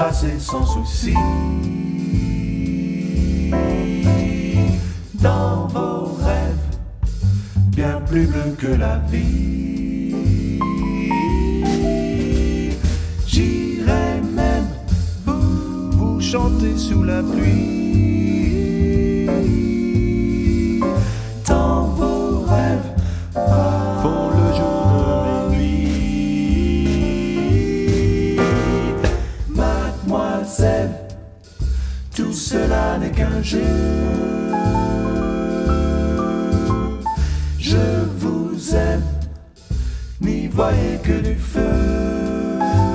passait sans souci. Dans vos rêves, bien plus bleu que la vie. J'irai même vous, vous chanter sous la pluie. Je vous aime, n'y voyez que du feu.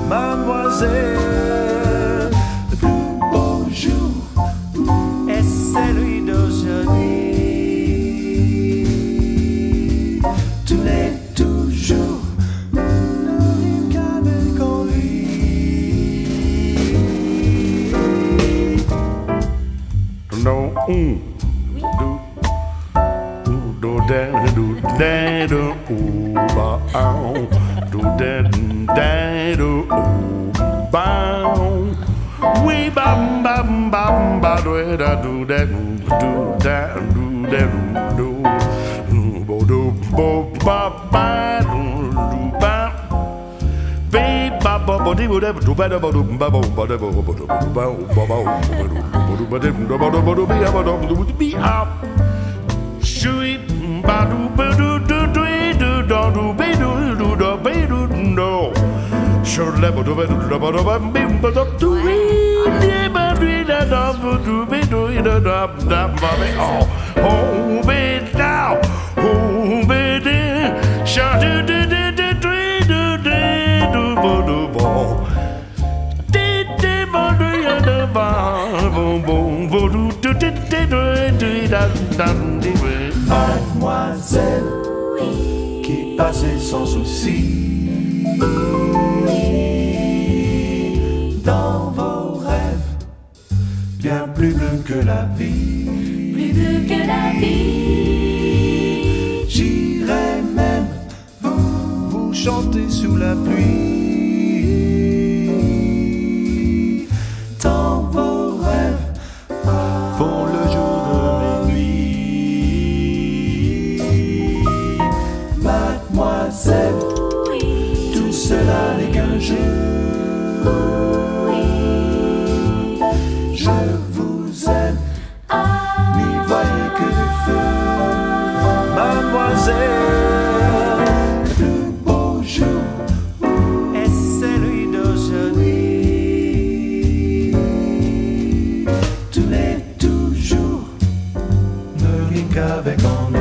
Mademoiselle, le plus beau jour est celui d'aujourd'hui. No, mm, do, do, do, da, do, da, do, ooh, ba, ow, do, da, da, do, ooh, bow. We bam bam bam ba do da do da do da do da do do bo do bo ba ba Hold me down, hold me down, shut it, do do do do do do do. Mademoiselle qui passait sans souci. Dans vos rêves, bien plus bleu que la vie. plus bleu que la vie. J'irai même vous, vous chanter sous la pluie. Je vous aime, oui voyez que du feu, mademoiselle, le beau jour est celui de ce nuit. Tu n'es toujours, ne rien qu'avec un...